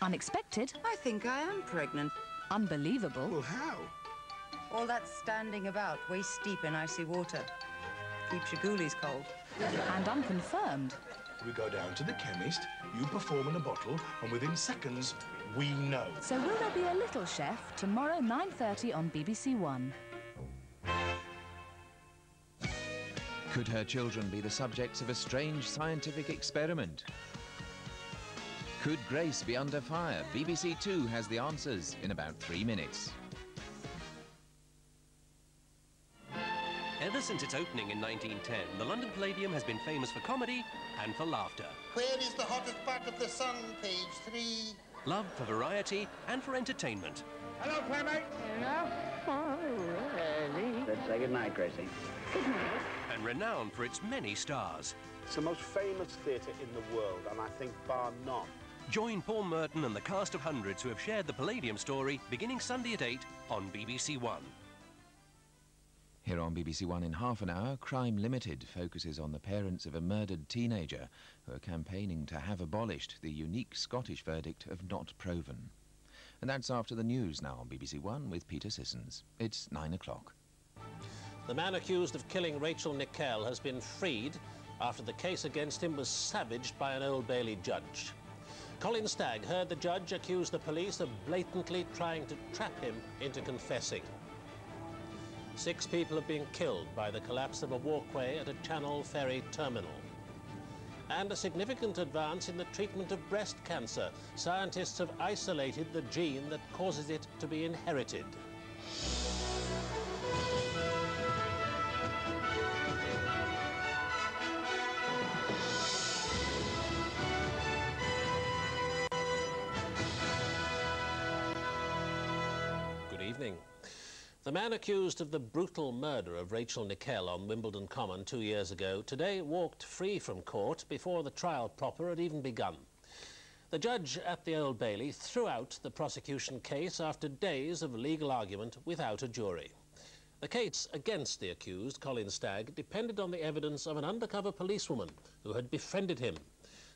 Unexpected. I think I am pregnant. Unbelievable. Well, how? All that standing about, waist deep in icy water. Keeps your ghoulies cold. And unconfirmed. We go down to the chemist, you perform in a bottle, and within seconds, we know. So will there be a Little Chef tomorrow 9.30 on BBC One? Could her children be the subjects of a strange scientific experiment? Could Grace be under fire? BBC Two has the answers in about three minutes. Ever since its opening in 1910, the London Palladium has been famous for comedy and for laughter. Where is the hottest part of the sun, page three? Love for variety and for entertainment. Hello, Playmate. Let's say goodnight, Gracie. And renowned for its many stars. It's the most famous theatre in the world, and I think bar none. Join Paul Merton and the cast of hundreds who have shared the Palladium story beginning Sunday at 8 on BBC One. Here on BBC One in half an hour, Crime Limited focuses on the parents of a murdered teenager who are campaigning to have abolished the unique Scottish verdict of not proven. And that's after the news now on BBC One with Peter Sissons. It's nine o'clock. The man accused of killing Rachel Nickell has been freed after the case against him was savaged by an Old Bailey judge. Colin Stagg heard the judge accuse the police of blatantly trying to trap him into confessing. Six people have been killed by the collapse of a walkway at a Channel ferry terminal. And a significant advance in the treatment of breast cancer. Scientists have isolated the gene that causes it to be inherited. Evening. The man accused of the brutal murder of Rachel Nickell on Wimbledon Common two years ago today walked free from court before the trial proper had even begun. The judge at the Old Bailey threw out the prosecution case after days of legal argument without a jury. The case against the accused, Colin Stagg, depended on the evidence of an undercover policewoman who had befriended him.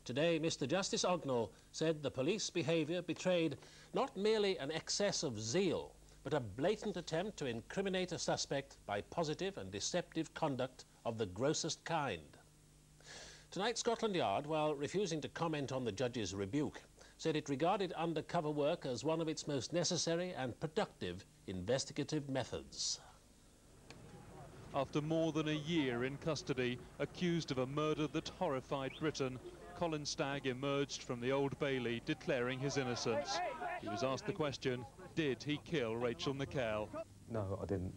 Today, Mr Justice Ognall said the police behaviour betrayed not merely an excess of zeal, but a blatant attempt to incriminate a suspect by positive and deceptive conduct of the grossest kind. Tonight, Scotland Yard, while refusing to comment on the judge's rebuke, said it regarded undercover work as one of its most necessary and productive investigative methods. After more than a year in custody, accused of a murder that horrified Britain, Colin Stagg emerged from the Old Bailey declaring his innocence. He was asked the question, did he kill Rachel Nickell? No, I didn't.